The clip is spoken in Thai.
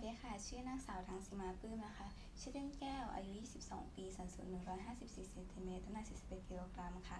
วัสดีค่ะ ชื่อนางสาวทางสีมาปื้มนะคะ ชื่อเล่นแก้ว อายุ 22 ปี สันสูง154เซนติเมตรน้ำหนัก41กิโลกรัมค่ะ